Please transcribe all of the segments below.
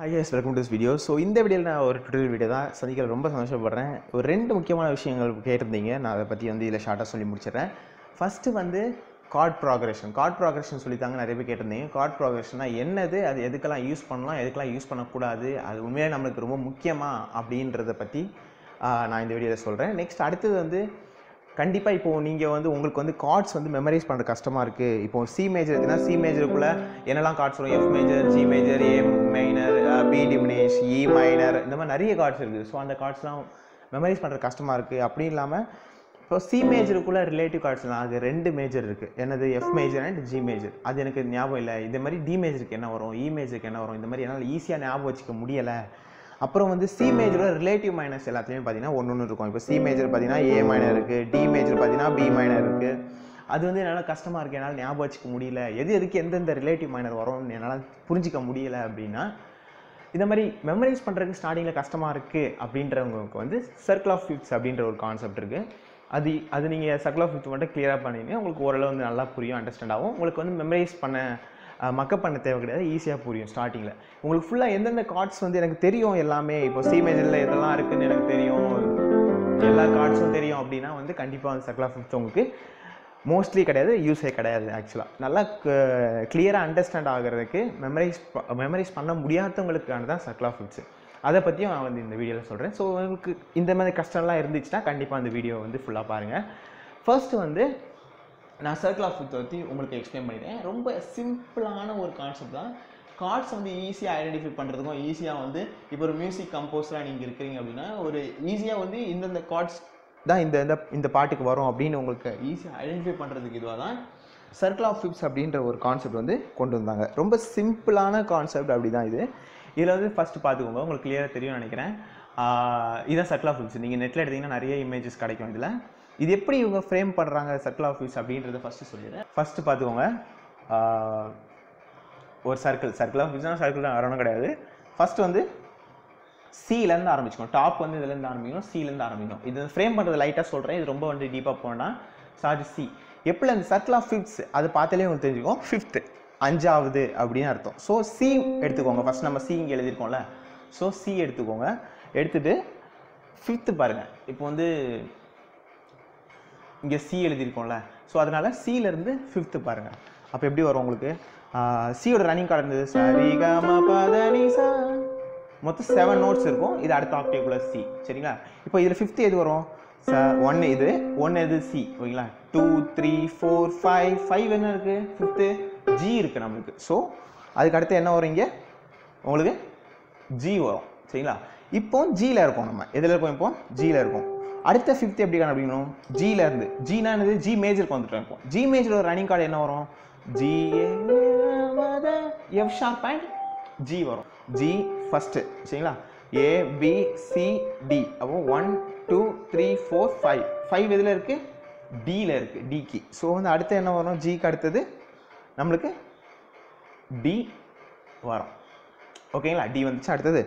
Hi yes welcome to this video so இந்த வீடியோவில் நான் ஒரு டுட்டோரியல் வீடியோ தான். சந்திக்க ரொம்ப சந்தோஷப்படுறேன். ஒரு ரெண்டு முக்கியமான விஷயங்கள் கேட்டிருந்தீங்க. நான் அதை பற்றி வந்து இதில் ஷார்ட்டாக சொல்லி முடிச்சிடுறேன். ஃபஸ்ட்டு வந்து கார்ட் ப்ராக்ரஷன் கார்ட் ப்ராக்ரஷன் சொல்லித்தாங்க நிறைய பேர் கேட்டிருந்தீங்க. கார்ட் ப்ராக்ரஷன்னா என்னது? அது எதுக்கெல்லாம் யூஸ் பண்ணலாம்? எதுக்கெல்லாம் யூஸ் பண்ணக்கூடாது? அது உண்மையாக நம்மளுக்கு ரொம்ப முக்கியமாக அப்படின்றத பற்றி நான் இந்த வீடியோவில் சொல்கிறேன் நெக்ஸ்ட் அடுத்தது வந்து கண்டிப்பாக இப்போது நீங்கள் வந்து உங்களுக்கு வந்து கார்ட்ஸ் வந்து மெமரைஸ் பண்ணுற கஷ்டமாக இருக்குது இப்போ சி மேஜர் இருக்குன்னா சி மேஜருக்குள்ளே என்னெல்லாம் கார்ட்ஸ் வரும்? F major G major A minor B diminished E minor இந்த மாதிரி நிறைய கார்ட்ஸ் இருக்குது ஸோ அந்த கார்ட்ஸ்லாம் மெமரைஸ் பண்ணுற கஷ்டமாக இருக்குது அப்படி இல்லாமல் இப்போ சி மேஜருக்குள்ளே ரிலேட்டிவ் கார்ட்ஸ்லாம் அது ரெண்டு மேஜர் இருக்குது என்னது? F major and G major அது எனக்கு ஞாபகம் இல்லை. இந்த மாதிரி டி மேஜருக்கு என்ன வரும்? E இ மேஜருக்கு என்ன வரும்? இந்த மாதிரி என்னால் ஈஸியாக ஞாபகம் வச்சுக்க முடியலை. அப்புறம் வந்து சி மேஜரோட ரிலேட்டிவ் மைனஸ் எல்லாத்துலேயும் பார்த்தீங்கன்னா ஒன்று ஒன்று இருக்கும். இப்போ சி மேஜர் பார்த்தீங்கன்னா ஏ மைனர் இருக்குது டி மேஜர் பார்த்தீங்கன்னா பி மைனர் இருக்குது அது வந்து என்னால் கஷ்டமாக இருக்குது என்னால் ஞாபகம் வச்சுக்க முடியல. எது எதுக்கு எந்தெந்த ரிலேட்டிவ் மைனர் வரும்னு என்னால் புரிஞ்சிக்க முடியல அப்படின்னா இந்த மாதிரி மெமரைஸ் பண்ணுறதுக்கு ஸ்டார்டிங்கில் கஷ்டமாக இருக்குது அப்படின்றவங்களுக்கு வந்து சர்க்கிள் ஆஃப் ஃபிஃப்த்ஸ் அப்படின்ற ஒரு கான்செப்ட் இருக்குது அது அது நீங்கள் சர்க்கிள் ஆஃப் ஃபிஃப்த் மட்டும் கிளியராக பண்ணிங்க உங்களுக்கு ஓரளவு வந்து நல்லா புரியும் அண்டர்ஸ்டாண்ட் ஆகும். உங்களுக்கு வந்து மெமரைஸ் பண்ண மக்கப் பண்ண தேவை கிடையாது. ஈஸியாக புரியும் ஸ்டார்டிங்கில் உங்களுக்கு ஃபுல்லாக எந்தெந்த கார்ட்ஸ் வந்து எனக்கு தெரியும் எல்லாமே. இப்போ சி மேஜரில் இருக்குதுன்னு எனக்கு தெரியும். எல்லா கார்ட்ஸும் தெரியும் அப்படின்னா வந்து கண்டிப்பாக வந்து சர்க்கிள் ஆஃப் ஃபிஃப்த் உங்களுக்கு மோஸ்ட்லி கிடையாது யூஸே கிடையாது ஆக்சுவலாக நல்லா கிளியராக அண்டர்ஸ்டாண்ட் ஆகிறதுக்கு மெமரைஸ் மெமரைஸ் பண்ண முடியாதவங்களுக்கான தான் சர்க்கிள் ஆஃப் அதை பற்றியும் நான் வந்து இந்த வீடியோவில் சொல்கிறேன் ஸோ உங்களுக்கு இந்த மாதிரி கஷ்டம்லாம் இருந்துச்சுன்னா கண்டிப்பாக அந்த வீடியோ வந்து ஃபுல்லாக பாருங்கள் ஃபர்ஸ்ட்டு வந்து நான் சர்க்கிள் ஆஃப் ஃபிஃப்த் பற்றி உங்களுக்கு எக்ஸ்பிளைன் பண்ணிடுறேன். ரொம்ப சிம்பிளான ஒரு கான்செப்ட் தான். கார்ட்ஸ் வந்து ஈஸியாக ஐடென்டிஃபை பண்ணுறதுக்கும் ஈஸியாக வந்து இப்போ ஒரு மியூசிக் கம்போஸராக நீங்கள் இருக்கிறீங்க அப்படின்னா ஒரு ஈஸியாக வந்து இந்தந்த கார்ட்ஸ் தான் இந்த இந்த இந்த பாட்டுக்கு வரும் அப்படின்னு உங்களுக்கு ஈஸியாக ஐடென்டிஃபை பண்ணுறதுக்கு இதுவாக தான் சர்க்கிள் ஆஃப் ஃபிப்ஸ் அப்படின்ற ஒரு கான்செப்ட் வந்து கொண்டு வந்தாங்க. ரொம்ப சிம்பிளான கான்செப்ட் அப்படி தான் இது. இதில் வந்து ஃபஸ்ட்டு பார்த்துக்கோங்க உங்களுக்கு கிளியராக தெரியும்னு நினைக்கிறேன். இதான் இதுதான் சர்க்கிள் ஆஃப் ஃபிப்ஸ் நீங்கள் நெட்டில் எடுத்தீங்கன்னா நிறைய இமேஜஸ் கிடைக்கும் இதில். இது எப்படி இவங்க ஃப்ரேம் பண்ணுறாங்க சர்க்கிள் ஆஃப் ஃபிப்ஸ் அப்படின்றத ஃபஸ்ட்டு சொல்லிடுறேன். ஃபஸ்ட்டு பார்த்துக்கோங்க ஒரு சர்க்கிள் சர்க்கிள் ஆஃப் ஃபிப்ஸ்னால் சர்க்கிள் தான் வரணும் கிடையாது. ஃபஸ்ட்டு வந்து சிலேருந்து ஆரம்பிச்சுக்கணும் டாப் வந்து இதுலேருந்து ஆரம்பிக்கணும் சிலேருந்து ஆரம்பிக்கணும். இது ஃப்ரேம் பண்ணுறது லைட்டாக சொல்கிறேன் இது ரொம்ப வந்து டீப்பாக போனால் சார்ஜ் சி எப்படி அந்த சர்க்கிள் ஆஃப் ஃபிஃப்த்ஸ் அது பார்த்தாலே உங்களுக்கு தெரிஞ்சுக்கும். ஃபிஃப்த்து அஞ்சாவது அப்படின்னு அர்த்தம். ஸோ சி எடுத்துக்கோங்க. ஃபஸ்ட் நம்ம சி இங்கே எழுதியிருக்கோம்ல. ஸோ சி எடுத்துக்கோங்க. எடுத்துட்டு ஃபிஃப்த்து பாருங்கள் இப்போ வந்து இங்கே சி எழுதியிருக்கோம்ல. ஸோ அதனால் சியிலேருந்து ஃபிஃப்த்து பாருங்கள் அப்போ எப்படி வரும் உங்களுக்கு? சியோட ரன்னிங் கார்டு இருந்தது சரி கம பதனி மொத்தம் செவன் நோட்ஸ் இருக்கும். இது அடுத்த ஆக்டேக்குள்ள சி சரிங்களா? இப்போ இதில் ஃபிஃப்த்து எது வரும்? ச இது ஒன்று எது சி ஓகேங்களா? Two three four five five என்ன இருக்குது ஃபிஃப்த்து ஜி இருக்குது நம்மளுக்கு. ஸோ அதுக்கு அடுத்து என்ன வரும் இங்கே? உங்களுக்கு ஜி வரும். சரிங்களா? இப்போ ஜியில் இருக்கோம் நம்ம. எதில் இருக்கோம் இப்போ? ஜியில் இருக்கோம். அடுத்த ஃபிஃப்த் எப்படி கண்டுபிடிக்கணும்? ஜியில் இருந்து. ஜினா என்னது? ஜி மேஜருக்கு வந்துட்டு இப்போ ஜி மேஜரோட ரன்னிங் கார்டு என்ன வரும்? G F sharp and G வரும். ஜி ஃபஸ்ட்டு சரிங்களா? ஏ பி சி டி அப்போ one two three four five five எதில் இருக்குது டியில் இருக்குது டிக்கு ஸோ வந்து அடுத்து என்ன வரும்? ஜிக்கு அடுத்தது நம்மளுக்கு டி வரும். ஓகேங்களா? டி வந்துச்சு. அடுத்தது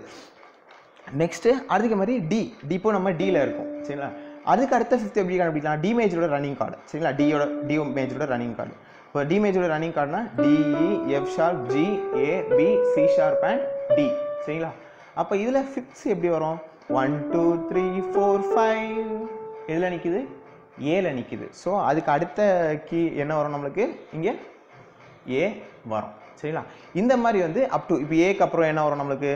நெக்ஸ்ட்டு அதுக்கு மாதிரி டி டிப்போ நம்ம டியில் இருக்கும். சரிங்களா? அதுக்கு அடுத்த ஃபிஃப்த் எப்படி கண்டுபிடிக்கலாம்? டி மேஜரோட ரன்னிங் கார்டு சரிங்களா? டியோட டி மேஜரோட ரன்னிங் கார்டு இப்போ டி மேஜரோட running கார்டுனா D E F sharp G A B C sharp and D சரிங்களா? அப்போ இதில் ஃபிஃப்த்ஸ் எப்படி வரும்? One two three four five எதில் நிற்கிது ஏல நிற்கிது ஸோ அதுக்கு அடுத்த கீ என்ன வரும் நம்மளுக்கு? இங்கே ஏ வரும். சரிங்களா? இந்த மாதிரி வந்து அப் டு இப்போ ஏக்கு அப்புறம் என்ன வரும் நம்மளுக்கு?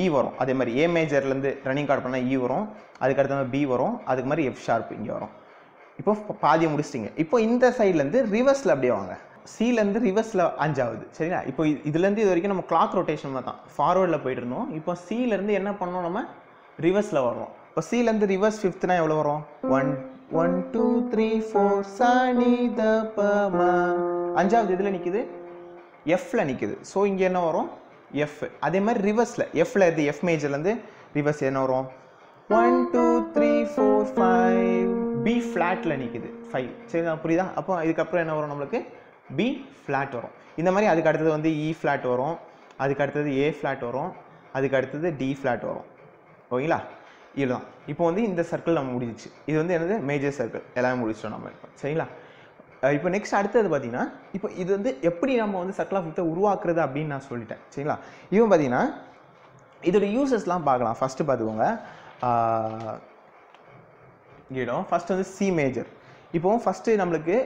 இ வரும். அதே மாதிரி ஏ மேஜர்லேருந்து ரன்னிங் கார்டு பண்ணால் இ வரும். அதுக்கு அடுத்த பி வரும். அதுக்கு மாதிரி எஃப் ஷார்ப் இங்கே வரும். இப்போ பாதியை முடிச்சிட்டிங்க. இப்போ இந்த சைட்லேருந்து ரிவர்ஸில் அப்படியே வாங்க. சிலேருந்து ரிவர்ஸில் அஞ்சாவது. சரிங்களா? இப்போ இதுலேருந்து இது வரைக்கும் நம்ம கிளாக் ரொட்டேஷன் தான். ஃபார்வேர்டில் போயிட்டு இருந்தோம் இப்போ சிலேருந்து என்ன பண்ணோம் நம்ம? ரிவர்ஸில் வரோம் இப்போ சிலேருந்து ரிவர்ஸ் ஃபிஃப்த்னா எவ்வளோ வரும்? One one two three four சனி த ப ம அஞ்சாவது இதில் நிற்குது எஃப்ல நிற்குது ஸோ இங்கே என்ன வரும்? எஃப் அதே மாதிரி ரிவர்ஸில் எஃப்ல இருந்து எஃப் மேஜர்லேருந்து ரிவர்ஸ் என்ன வரும்? One two three four five B ஃப்ளாட்டில் நிற்குது ஃபைவ் சரி புரியுதா? அப்போ இதுக்கப்புறம் என்ன வரும் நம்மளுக்கு? பி ஃப்ளாட் வரும். இந்த மாதிரி அதுக்கு அடுத்தது வந்து e இ ஃப்ளாட் வரும். அதுக்கு அடுத்தது ஏ ஃப்ளாட் வரும். அதுக்கு அடுத்தது டி ஃப்ளாட் வரும். ஓகேங்களா? இதுதான். இப்போ வந்து இந்த சர்க்கிள் நம்ம முடிஞ்சிச்சு. இது வந்து என்னது? மேஜர் சர்க்கிள் எல்லாமே முடிச்சிட்டோம் நம்ம இப்போ. சரிங்களா? இப்போ நெக்ஸ்ட் அடுத்தது பார்த்தீங்கன்னா இப்போ இது வந்து எப்படி நம்ம வந்து சர்க்கிள் ஆஃப் ஃபிஃப்த்தை உருவாக்குறது அப்படின்னு நான் சொல்லிட்டேன். சரிங்களா? இவன் பார்த்தீங்கன்னா இதோட யூசஸ்லாம் பார்க்கலாம். ஃபஸ்ட்டு பார்த்துக்கோங்க. இடம். ஃபஸ்ட்டு வந்து சி மேஜர் இப்போ ஃபஸ்ட்டு நம்மளுக்கு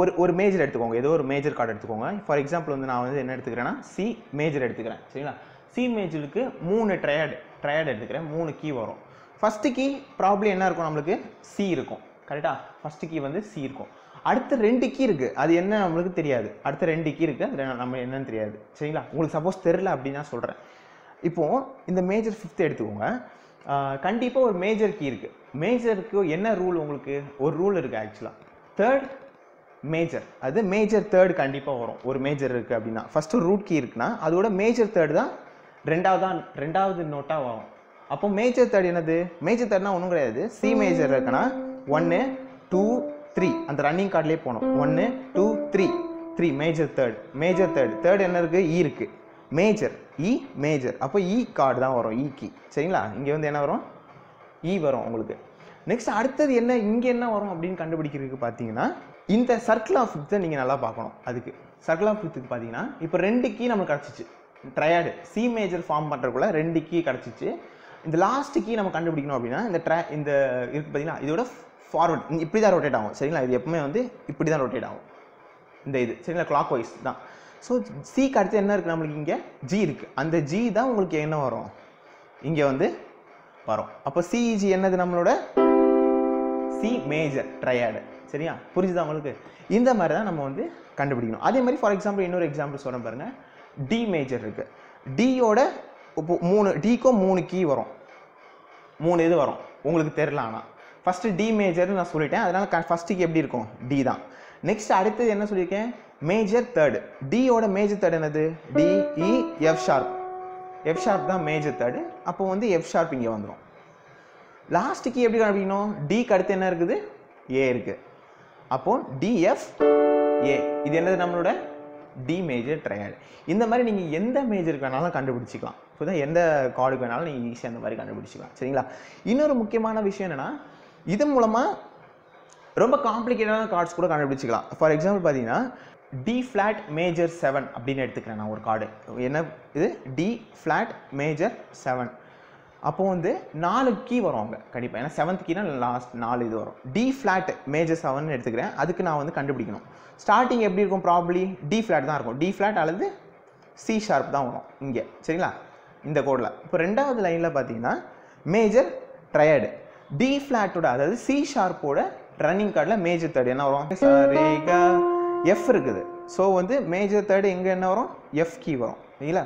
ஒரு ஒரு மேஜர் எடுத்துக்கோங்க. ஏதோ ஒரு மேஜர் கார்டு எடுத்துக்கோங்க. ஃபார் எக்ஸாம்பிள் வந்து நான் வந்து என்ன எடுத்துக்கிறேன்னா சி மேஜர் எடுத்துக்கிறேன். சரிங்களா? சி மேஜருக்கு மூணு ட்ரையாடு ட்ரையாடு எடுத்துக்கிறேன். மூணு கீ வரும். ஃபஸ்ட்டு கீ ப்ராப்ளம் என்ன இருக்கும் நம்மளுக்கு? சி இருக்கும். கரெக்டாக ஃபஸ்ட்டு கீ வந்து சி இருக்கும். அடுத்த ரெண்டு கீ இருக்குது அது என்ன நம்மளுக்கு தெரியாது. அடுத்த ரெண்டு கீ இருக்குது அதில் நம்ம என்னன்னு தெரியாது. சரிங்களா? உங்களுக்கு சப்போஸ் தெரில அப்படின்னு நான் சொல்கிறேன் இப்போது இந்த மேஜர் ஃபிஃப்த் எடுத்துக்கோங்க. கண்டிப்பாக ஒரு மேஜர் கீ இருக்குது மேஜருக்கு என்ன ரூல் உங்களுக்கு? ஒரு ரூல் இருக்குது ஆக்சுவலாக தேர்ட் மேஜர் அது மேஜர் தேர்ட் கண்டிப்பாக வரும். ஒரு மேஜர் இருக்குது அப்படின்னா. ஃபஸ்ட்டு ரூட் கீ இருக்குன்னா அதோட மேஜர் தேர்ட் தான் ரெண்டாவதான் ரெண்டாவது நோட்டாக வரும். அப்போ மேஜர் தேர்ட் என்னது? மேஜர் தேர்ட்னா ஒன்றும் கிடையாது. சி மேஜர் இருக்குன்னா ஒன்று டூ த்ரீ அந்த ரன்னிங் கார்ட்லேயே போகணும். ஒன்று two three three major third major third third என்ன இருக்குது இ e இருக்குது மேஜர் இ e, மேஜர் அப்போ e இ கார்டு தான் வரும். இ கீ சரிங்களா? இங்கே வந்து என்ன வரும்? இ வரும் உங்களுக்கு. நெக்ஸ்ட் அடுத்தது என்ன? இங்கே என்ன வரும் அப்படின்னு கண்டுபிடிக்கிறதுக்கு பார்த்தீங்கன்னா இந்த சர்க்கிள் ஆஃப் ஃபிஃப்த்தை நீங்கள் நல்லா பார்க்கணும். அதுக்கு சர்க்கிள் ஆஃப் ஃபிஃப்த்துக்கு பார்த்தீங்கன்னா இப்போ ரெண்டு கீ நமக்கு கிடச்சிச்சு. ட்ரையாடு சி மேஜர் ஃபார்ம் பண்ணுறக்குள்ள ரெண்டு கீ கிடச்சிச்சு. இந்த லாஸ்ட் கீ நம்ம கண்டுபிடிக்கணும் அப்படின்னா இந்த ட்ரா இந்த இருக்கு பார்த்தீங்கன்னா இதோட ஃபார்வர்ட் இப்படி தான் ரொட்டேட் ஆகும். சரிங்களா? இது எப்பவுமே வந்து இப்படி தான் ரொட்டேட் ஆகும். இந்த இது சரிங்களா? கிளாக் வைஸ் தான் ஸோ சிக்கு அடுத்து என்ன இருக்குது நம்மளுக்கு இங்கே? ஜி இருக்குது அந்த ஜி தான் உங்களுக்கு என்ன வரும்? இங்கே வந்து வரும். அப்போ சிஇஜி என்னது நம்மளோட? சி மேஜர் ட்ரையாடு சரியா? புரிஞ்சுதா உங்களுக்கு? இந்த மாதிரி தான் நம்ம வந்து கண்டுபிடிக்கணும். அதே மாதிரி ஃபார் எக்ஸாம்பிள் இன்னொரு எக்ஸாம்பிள் சொல்ல பாருங்கள் டி மேஜர் இருக்குது டியோட இப்போ மூணு டிக்கும் மூணு கீ வரும். மூணு இது வரும்? உங்களுக்கு தெரில ஆனால் ஃபஸ்ட்டு டி மேஜர்னு நான் சொல்லிட்டேன். அதனால் க ஃபஸ்ட்டுக்கு எப்படி இருக்கும்? டி தான். நெக்ஸ்ட் அடுத்தது என்ன சொல்லியிருக்கேன்? மேஜர் தேர்டு டியோட மேஜர் தேர்ட் என்னது? D E F sharp F sharp தான் மேஜர் தேர்டு அப்போ வந்து எஃப் ஷார்ப் இங்கே வந்துடும் லாஸ்ட்டுக்கு எப்படி கண்டுபிடிக்கணும் டிக்கு அடுத்து என்ன இருக்குது? ஏ இருக்குது அப்போ டிஎஃப் ஏ இது என்னது நம்மளோட? டி மேஜர் ட்ரையாடு இந்த மாதிரி நீங்கள் எந்த மேஜருக்கு வேணாலும் கண்டுபிடிச்சிக்கலாம். இப்போ எந்த கார்டுக்கு வேணாலும் நீங்கள் ஈஸியாக அந்த மாதிரி கண்டுபிடிச்சிக்கலாம். சரிங்களா? இன்னொரு முக்கியமான விஷயம் என்னென்னா இது மூலமாக ரொம்ப காம்ப்ளிகேட்டடான கார்ட்ஸ் கூட கண்டுபிடிச்சிக்கலாம். ஃபார் எக்ஸாம்பிள் பார்த்தீங்கன்னா டி ஃப்ளாட் மேஜர் செவன் அப்படின்னு எடுத்துக்கிறேன் நான் ஒரு கார்டு என்ன இது? டி ஃப்ளாட் மேஜர் செவன் அப்போது வந்து நாலு கீ வரும் அவங்க கண்டிப்பாக ஏன்னா செவன்த் கீனா லாஸ்ட் நாலு இது வரும். டி ஃப்ளாட் மேஜர் செவன் எடுத்துக்கிறேன். அதுக்கு நான் வந்து கண்டுபிடிக்கணும். ஸ்டார்டிங் எப்படி இருக்கும் ப்ராப்ளி டி ஃப்ளாட் தான் இருக்கும். டி ஃப்ளாட் அல்லது சி ஷார்ப் தான் வரும். இங்கே. சரிங்களா? இந்த கோடில் இப்போ ரெண்டாவது லைனில் பார்த்தீங்கன்னா மேஜர் ட்ரையர்டு டி ஃப்ளாட்டோட அதாவது சி ஷார்ப்போட ரன்னிங் கார்டில் மேஜர் தேர்ட் என்ன வரும்? சரிகா எஃப் இருக்குது. ஸோ வந்து மேஜர் தேர்டு எங்கே என்ன வரும்? எஃப் கீ வரும். சரிங்களா?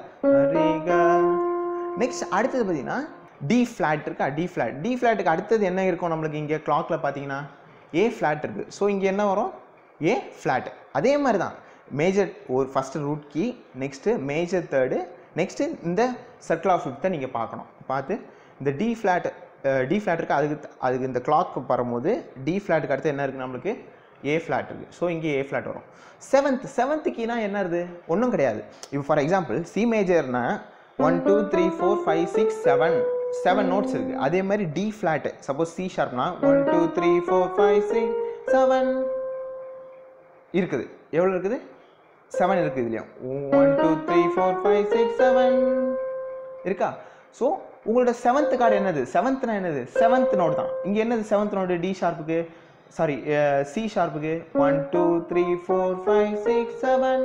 நெக்ஸ்ட் அடுத்தது பார்த்தீங்கன்னா டி ஃப்ளாட் இருக்கா? டி ஃப்ளாட் டி ஃப்ளாட்டுக்கு அடுத்தது என்ன இருக்கும் நம்மளுக்கு இங்கே கிளாக்ல பார்த்தீங்கன்னா? ஏ ஃப்ளாட் இருக்குது ஸோ இங்கே என்ன வரும்? ஏ ஃப்ளாட் அதே மாதிரி தான் மேஜர் ஒரு first root key next major third next இந்த சர்க்கிள் ஆஃப் ஃபிஃப்த்தை நீங்கள் பார்க்கணும். பார்த்து இந்த டி ஃப்ளாட் டி ஃப்ளாட் இருக்குது அதுக்கு அதுக்கு இந்த கிளாக் வரும்போது டி ஃப்ளாட்டுக்கு அடுத்து என்ன இருக்குது நம்மளுக்கு? ஏ ஃப்ளாட் இருக்குது ஸோ இங்கே ஏ ஃப்ளாட் வரும். செவன்த் செவன்த்து கீனா என்ன இருக்குது ஒன்றும் கிடையாது. இப்போ for example C மேஜர்னா one two three four five six seven seven notes இருக்குது அதே மாதிரி D flat suppose C ஷார்ப்னா one two three four five six seven இருக்குது. எவ்வளோ இருக்குது? செவன் இருக்குது இதுலையும் one two three four five six seven இருக்கா? So உங்களோட செவன்த் கார்டு என்னது? செவன்த்னா என்னது? செவன்த் நோட் தான். இங்கே என்னது செவன்த் நோடு டி ஷார்ப்புக்கு sorry C ஷார்ப்புக்கு one two three four five six seven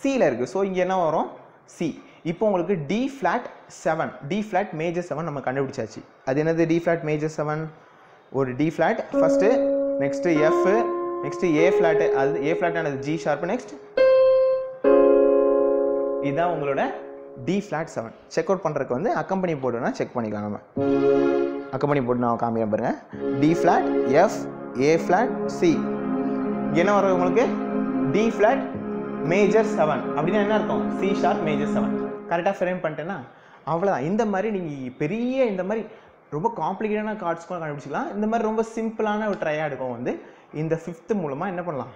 சியில் இருக்குது ஸோ இங்கே என்ன வரும்? சி இப்போ உங்களுக்கு D flat seven D flat major seven நம்ம கண்டுபிடிச்சாச்சு. அது என்னது? டி ஃப்ளாட் மேஜர் செவன் ஒரு D flat first next F next A flat அது ஏ ஃப்ளாட் ஆனது ஜி ஷார்ப் நெக்ஸ்ட் இதுதான் உங்களோட D flat seven check out பண்ணுறதுக்கு வந்து அக்கம்பனி போர்டுனா செக் பண்ணிக்கலாம் நம்ம. அக்கம்பனி போர்டு நான் காமிக்கிறேன் பாருங்க. D flat F A flat C என்ன வரும் உங்களுக்கு? டி ஃப்ளாட் மேஜர் செவன் அப்படின்னா என்ன அர்த்தம்? சி ஷார்ப் மேஜர் செவன் கரெக்டாக ஃப்ரேம் பண்ணிட்டேன்னா அவ்வளோதான் இந்த மாதிரி நீங்கள் பெரிய இந்த மாதிரி ரொம்ப காம்ப்ளிகேட்டான கார்ட்ஸ் கூட கண்டுபிடிச்சிக்கலாம். இந்த மாதிரி ரொம்ப சிம்பிளான ஒரு ட்ரையாடுக்கும் வந்து இந்த ஃபிஃப்த்து மூலமாக என்ன பண்ணலாம்?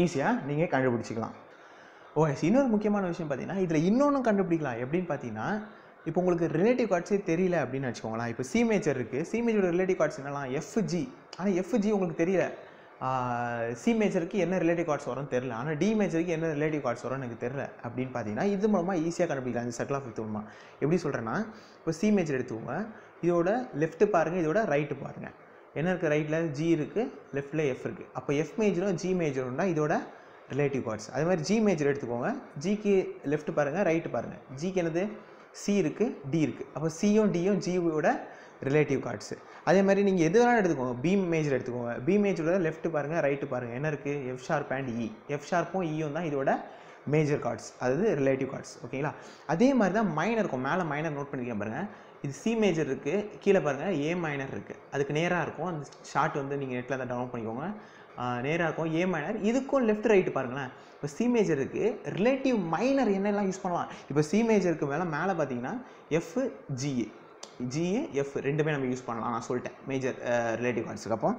ஈஸியாக நீங்கள் கண்டுபிடிச்சிக்கலாம். ஓகே இன்னொரு முக்கியமான விஷயம் பார்த்தீங்கன்னா இதில் இன்னொன்று கண்டுபிடிக்கலாம். எப்படின்னு பார்த்தீங்கன்னா இப்போ உங்களுக்கு ரிலேட்டிவ் கார்ட்ஸே தெரியல அப்படின்னு வச்சுக்கோங்களேன். இப்போ சி மேஜர் இருக்குது சி மேஜரோட ரிலேட்டிவ் கார்ட்ஸ் என்னலாம் எஃப்ஜி ஆனால் எஃப்ஜி உங்களுக்கு தெரியல. சி மேஜருக்கு என்ன ரிலேட்டிவ் கார்ட்ஸ் வரும்னு தெரில ஆனால் டி மேஜருக்கு என்ன ரிலேட்டிவ் கார்ட்ஸ் வரும்னு எனக்கு தெரில அப்படின்னு பார்த்தீங்கன்னா இது மூலமாக ஈஸியாக கண்டுபிடிக்கலாம். இந்த சர்க்கிள் ஆஃப் ஃபிஃப்த் மூலமாக எப்படி சொல்கிறேன்னா இப்போ சி மேஜர் எடுத்துக்கோங்க. இதோட லெஃப்ட்டு பாருங்கள் இதோட ரைட்டு பாருங்கள் என்ன இருக்குது ரைட்டில் ஜி இருக்குது லெஃப்ட்டில் எஃப் இருக்குது அப்போ எஃப் மேஜரும் ஜி மேஜரும்னா இதோட ரிலேட்டிவ் கார்ட்ஸ் அதே மாதிரி ஜி மேஜர் எடுத்துக்கோங்க. ஜிக்கு லெஃப்ட் பாருங்கள் ரைட்டு பாருங்கள் ஜிக்கு என்னது? சி இருக்குது டி இருக்குது அப்போ சியும் டியும் ஜியோட ரிலேட்டிவ் கார்ட்ஸு அதே மாதிரி நீங்கள் எது வேணாலும் எடுத்துக்கோங்க. பி மேஜர் எடுத்துக்கோங்க. பி மேஜரோட லெஃப்ட் பாருங்கள் ரைட்டு பாருங்கள் என்ன இருக்குது F sharp and E F ஷார்ப்பும் இயும் தான் இதோட மேஜர் கார்ட்ஸ் அதாவது ரிலேட்டிவ் கார்ட்ஸ் ஓகேங்களா அதே மாதிரி தான் மைனர் இருக்கும். மேலே மைனர் நோட் பண்ணிக்க பாருங்கள் இது சி மேஜர் இருக்குது கீழே பாருங்கள் ஏ மைனர் இருக்குது அதுக்கு நேராக இருக்கும். அந்த ஷார்ட் வந்து நீங்கள் நெட்டில் தான் டவுன்லோட் பண்ணிக்கோங்க. நேராக இருக்கும். ஏ மைனர் இதுக்கும் லெஃப்ட் ரைட்டு பாருங்களேன். இப்போ சி இருக்குது ரிலேட்டிவ் மைனர் என்னெல்லாம் யூஸ் பண்ணலாம்? இப்போ சி மேஜருக்கு மேலே மேலே பார்த்தீங்கன்னா எஃப் ஜிஏ ஜிஏ எஃப் ரெண்டுமே நம்ம யூஸ் பண்ணலாம். நான் சொல்லிட்டேன். மேஜர் ரிலேட்டிவ் கார்ட்ஸுக்கு அப்போ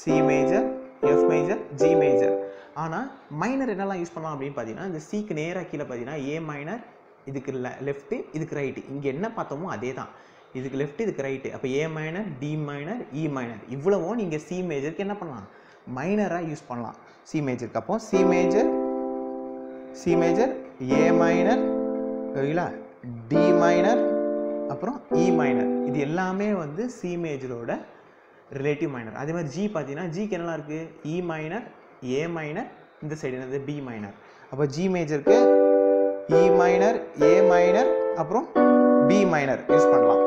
C major F major G major ஆனால் மைனர் என்னெல்லாம் யூஸ் பண்ணலாம் அப்படின்னு பார்த்தீங்கன்னா இந்த சிக்கு நேராக கீழே பார்த்தீங்கன்னா ஏ மைனர் இதுக்கு லெஃப்ட்டு இதுக்கு ரைட்டு இங்கே என்ன பார்த்தோமோ அதே தான் இதுக்கு லெஃப்ட் இதுக்கு ரைட்டு அப்போ A minor D minor E minor இவ்வளவும் நீங்கள் சி மேஜருக்கு என்ன பண்ணலாம்? மைனராக யூஸ் பண்ணலாம். சி மேஜருக்கு அப்போ C major C major A minor ஓகேங்களா டி மைனர் அப்புறம் e இ மைனர் இது எல்லாமே வந்து சி மேஜரோட ரிலேட்டிவ் மைனர் அதே மாதிரி ஜி பார்த்தீங்கன்னா ஜிக்கு என்னலாம் இருக்குது E e minor A minor இந்த சைடு என்னது? பி மைனர் அப்போ ஜி மேஜருக்கு இ மைனர் ஏ மைனர் அப்புறம் பி மைனர் யூஸ் பண்ணலாம்.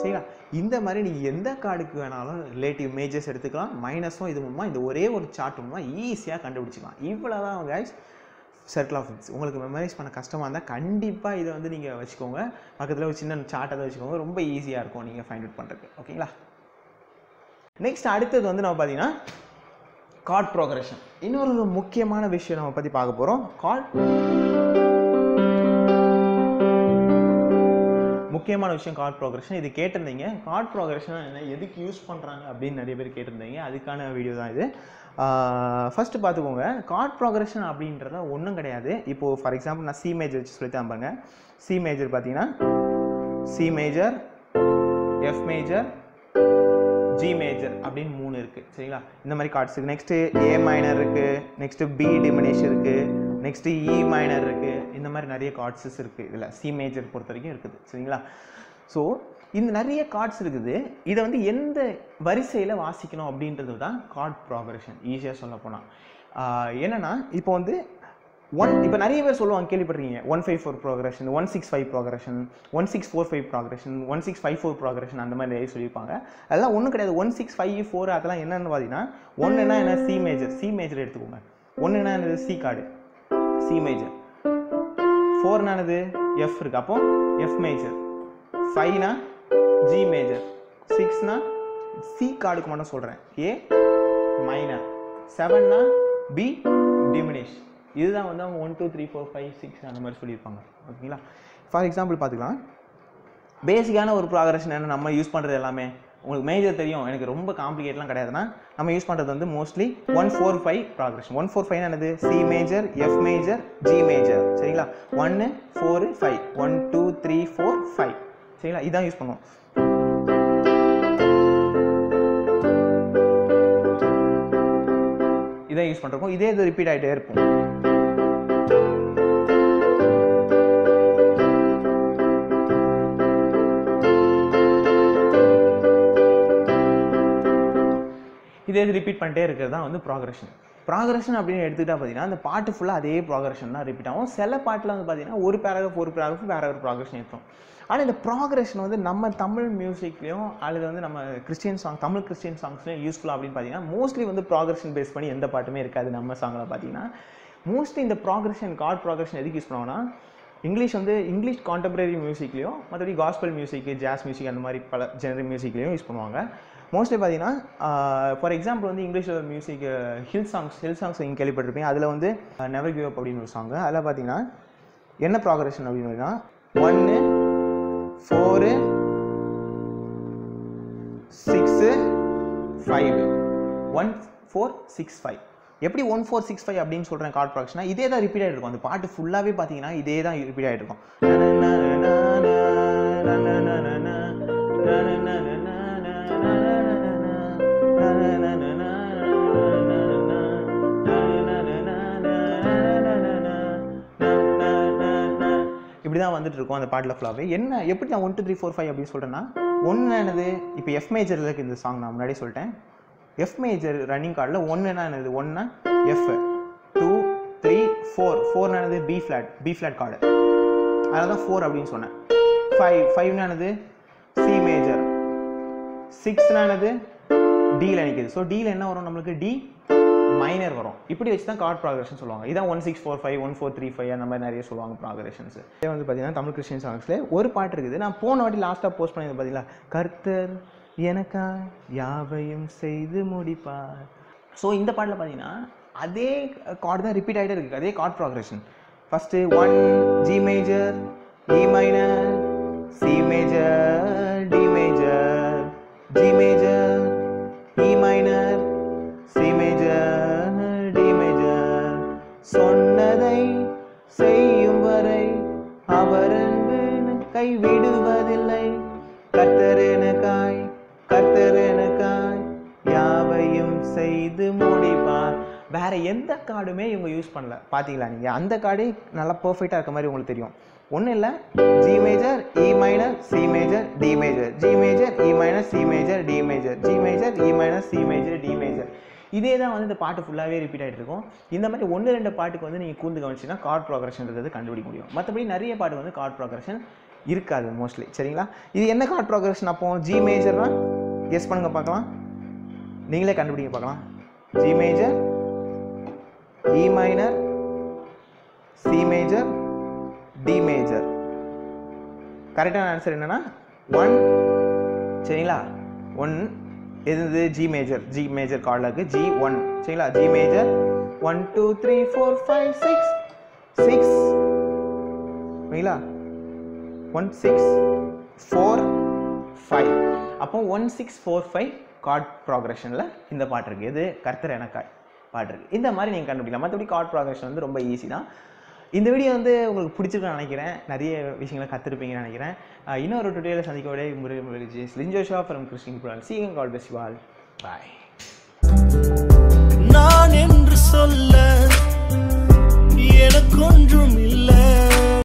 சரிங்களா? இந்த மாதிரி நீங்கள் எந்த கார்டுக்கு வேணாலும் ரிலேட்டிவ் மேஜர்ஸ் எடுத்துக்கலாம். மைனஸும் இது மூலமாக இந்த ஒரே ஒரு சார்ட் மூலமாக ஈஸியாக கண்டுபிடிச்சிக்கலாம். இவ்வளோ தான் கைஸ் சர்க்கிள் ஆஃப் ஃபிக்ஸ் உங்களுக்கு மெமரைஸ் பண்ண கஷ்டமாக இருந்தால் கண்டிப்பாக இதை வந்து நீங்கள் வச்சுக்கோங்க. பக்கத்தில் ஒரு சின்ன சார்ட் அதை வச்சுக்கோங்க. ரொம்ப ஈஸியாக இருக்கும் நீங்கள் ஃபைண்ட் அவுட் பண்ணுறதுக்கு ஓகேங்களா நெக்ஸ்ட் அடுத்தது வந்து நம்ம பார்த்தீங்கன்னா கார்ட் ப்ரோக்ரஷன் இன்னொரு ஒரு முக்கியமான விஷயம் நம்ம பற்றி பார்க்க போகிறோம் கார்ட் முக்கியமான விஷயம் கார்ட் ப்ரோக்ரஷன் இது கேட்டிருந்தீங்க. கார்ட் ப்ரோக்ரஷன் என்ன? எதுக்கு யூஸ் பண்ணுறாங்க அப்படின்னு நிறைய பேர் கேட்டிருந்தீங்க. அதுக்கான வீடியோ தான் இது. ஃபஸ்ட்டு பார்த்துக்கோங்க கார்ட் ப்ரோக்ரஷன் அப்படின்றத ஒன்றும் கிடையாது. இப்போது ஃபார் எக்ஸாம்பிள் நான் சி மேஜர் வச்சு சொல்லி தான் பாருங்க. சி மேஜர் பார்த்தீங்கன்னா C major F major G major அப்படின்னு மூணு இருக்குது சரிங்களா? இந்த மாதிரி கார்ட்ஸ் இருக்குது நெக்ஸ்ட்டு ஏ மைனர் இருக்குது நெக்ஸ்ட்டு பி டிமினிஷ் இருக்குது நெக்ஸ்ட்டு இ e மைனர் இருக்குது இந்த மாதிரி நிறைய கார்ட்ஸஸ் இருக்குது இதில் சி மேஜர் பொறுத்த வரைக்கும் இருக்குது. சரிங்களா? ஸோ இந்த நிறைய கார்ட்ஸ் இருக்குது. இதை வந்து எந்த வரிசையில் வாசிக்கணும் அப்படின்றது தான் கார்ட் ப்ராக்ரஷன் ஈஸியாக சொல்ல போனால் என்னென்னா இப்போ வந்து ஒன் இப்போ நிறைய பேர் சொல்லுவாங்க கேள்விப்படுறீங்க one five four progression one six five progression one six four five progression one six five four progression அந்த மாதிரி நிறைய சொல்லியிருப்பாங்க. அதெல்லாம் ஒன்றும் கிடையாது. ஒன் சிக்ஸ் ஃபைவ் ஃபோர் அதெல்லாம் என்னென்னு பார்த்தீங்கன்னா ஒன்றுனா என்ன? சி மேஜர் சி மேஜர் எடுத்துக்கோங்க. ஒன்றுனா என்னது? சி கார்டு சி மேஜர் ஃபோர்னானது எஃப் இருக்கு. அப்போ எஃப் மேஜர் ஃபைவ்னா ஜி மேஜர் சிக்ஸ்னா சி கார்டுக்கு மட்டும் சொல்கிறேன் ஏ மைனர் செவன்னா பி டிமினிஷ் இதுதான் வந்து அவங்க one two three four five six அந்த மாதிரி சொல்லியிருப்பாங்க. ஓகேங்களா? ஃபார் எக்ஸாம்பிள் பார்த்துக்கலாம். பேசிக்கான ஒரு ப்ராக்ரஷன் என்ன? நம்ம யூஸ் பண்ணுறது எல்லாமே. உங்களுக்கு மேஜர் தெரியும். எனக்கு ரொம்ப காம்ப்ளிகேட்லாம் கிடையாதுன்னா நம்ம யூஸ் பண்ணுறது வந்து mostly one four five progression one four five என்னது? C major F major G major சரிங்களா? ஒன்று four five one two three four five சரிங்களா? இதான் யூஸ் பண்ணுவோம். இதை யூஸ் பண்ணுறோம் இதே இது ரிப்பீட் ஆகிட்டே இருக்கும். இதே இது ரிப்பீட் பண்ணிட்டே இருக்கிறது தான் வந்து ப்ராக்ரஷன் ப்ராக்ரஷன் அப்படின்னு எடுத்துக்கிட்டால் பார்த்தீங்கன்னா அந்த பாட்டு ஃபுல்லாக அதே ப்ராக்ரஷன் தான் ரிப்பீட் ஆகும். சில பாட்டில் வந்து பார்த்தீங்கன்னா ஒரு பேராகிராஃப் ஒரு பேராகிராஃப் வேற ஒரு ப்ராக்ரஷன் இருக்கும். ஆனால் இந்த ப்ராக்ரஷன் வந்து நம்ம தமிழ் மியூசிக்லேயும் அல்லது வந்து நம்ம கிறிஸ்டியன் சாங் தமிழ் கிறிஸ்டியன் சாங்ஸ்லையும் யூஸ்ஃபுல்லாக அப்படின்னு பார்த்தீங்கன்னா மோஸ்ட்லி வந்து ப்ராக்ரஷன் பேஸ் பண்ணி எந்த பாட்டுமே இருக்காது நம்ம சாங்கில் பார்த்தீங்கன்னா மோஸ்ட்லி இந்த ப்ராக்ரஷன் கார்ட் ப்ராக்ரஷன் எதுக்கு யூஸ் பண்ணுவோம்னா இங்கிலீஷ் வந்து இங்கிலீஷ் கான்டெம்பரரி மியூசிக்லேயும் மற்றபடி காஸ்பல் மியூசிக் ஜாஸ் மியூசிக் அந்த மாதிரி பல ஜெனரி மியூசிக்லேயும் யூஸ் பண்ணுவாங்க. மோஸ்ட்லி பார்த்தீங்கன்னா ஃபார் எக்ஸாம்பிள் வந்து இங்கிலீஷில் music hill songs hill songs நீங்கள் கேள்விப்பட்டிருப்பீங்க. அதில் வந்து நெவர் கிவ் அப் அப்படின்னு ஒரு சாங் அதில் பார்த்தீங்கன்னா என்ன ப்ராக்ரஷன் அப்படின்னு ஒன்று four six five one four six five எப்படி ஒன் ஃபோர் சிக்ஸ் ஃபைவ் அப்படின்னு சொல்கிறேன் கார்ட் ப்ராக்ஷனா இதே தான் ரிப்பீட் ஆகிட்டு இருக்கும். அந்த பாட்டு ஃபுல்லாகவே பார்த்தீங்கன்னா இதே தான் ரிப்பீட் ஆகிட்டு வந்துட்டு இருக்கும் அந்த பாட்டில் ஃபுல்லாகவே என்ன எப்படி நான் one two three four five அப்படின்னு சொல்கிறேன்னா ஒன்று என்னது இப்போ எஃப் மேஜரில் இந்த சாங் நான் முன்னாடி சொல்லிட்டேன். எஃப் மேஜர் ரன்னிங் கார்டில் ஒன்றுனா என்னது? ஒன்று F two three four four என்னது? B flat B flat chord அதனால தான் ஃபோர் அப்படின்னு சொன்னேன். ஃபைவ் ஃபைவ்னா என்னது? சி மேஜர் சிக்ஸ்னா என்னது? டியில் நிற்கிது ஸோ டியில் என்ன வரும் நம்மளுக்கு? டி மைனர் வரும். இப்படி வச்சு தான் கார்ட் ப்ராக்ரஷன் சொல்லுவாங்க. இதான் one six four five one four three five அந்த மாதிரி நிறைய சொல்லுவாங்க ப்ராக்ரஷன்ஸ் இதே வந்து பார்த்தீங்கன்னா தமிழ் கிறிஸ்டின் சாங்ஸில் ஒரு பாட்டு இருக்குது. நான் போன வாட்டி லாஸ்ட்டாக போஸ்ட் பண்ணி பார்த்தீங்களா கர்த்தர் எனக்கா யாவையும் செய்து முடிப்பார். ஸோ இந்த பாட்டில் பார்த்தீங்கன்னா அதே கார்டு தான் ரிப்பீட் ஆகிட்டே இருக்குது அதே chord progression first one G major E minor C major D major G major ஒன்றுமே இவங்க யூஸ் பண்ணல. பாத்தீங்களா நீங்கள் அந்த கார்டே நல்லா பர்ஃபெக்டாக இருக்க மாதிரி உங்களுக்கு தெரியும். ஒன்றும் இல்லை G major E minor C major D major G major E minor C major D major G major E minor C major D major இதே தான் வந்து இந்த பாட்டு ஃபுல்லாகவே ரிப்பீட் ஆகிட்டு இருக்கும். இந்த மாதிரி ஒன்று ரெண்டு பாட்டுக்கு வந்து நீங்கள் கூந்து கவனிச்சிங்கன்னா கார்ட் ப்ரோக்ரஷன்றது கண்டுபிடிக்க முடியும். மற்றபடி நிறைய பாட்டு வந்து கார்ட் ப்ராக்ரஷன் இருக்காது மோஸ்ட்லி சரிங்களா? இது என்ன கார்ட் ப்ரோக்ரஷன் அப்போ? ஜி மேஜர்னா எஸ் பண்ணுங்க பார்க்கலாம். நீங்களே கண்டுபிடிங்க பார்க்கலாம். G major E minor, C major D major கரெக்டான ஆன்சர் என்னன்னா ஒன் சரிங்களா? ஒன் எது ஜி மேஜர் ஜி மேஜர் கார்டில் இருக்கு ஜி ஒன் சரிங்களா? G major one two three four five six six சரிங்களா? ஒன் சிக்ஸ் ஃபோர் ஃபைவ் அப்போ one six four five chord ப்ராக்ரஷனில் இந்த பாட்டு இருக்குது எது? கர்த்தர் எனக்காய். பாட்டு இருக்குது இந்த மாதிரி நீங்கள் கண்டுபிடிக்கலாம். மற்றபடி கார்ட் ப்ராக்ரஷன் வந்து ரொம்ப ஈஸி தான். இந்த வீடியோ வந்து உங்களுக்கு பிடிச்சிருக்குன்னு நினைக்கிறேன். நிறைய விஷயங்களை கற்றுருப்பீங்கன்னு நினைக்கிறேன். இன்னொரு டுட்டோரியல் சந்திக்க விட முறை லிஞ்சோஷா ஃப்ரம் கிறிஸ்டின் புரான் சீக்கிரம் கால் பெஸ்ட் வால் பாய் நான் என்று சொல்ல எனக்கு ஒன்றும் இல்லை.